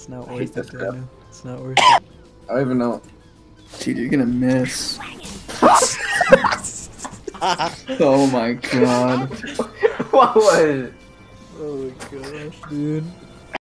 It's not worth it, It's not worth it. I don't even know. Dude, you're gonna miss. oh my god. what was it? Oh my gosh, dude.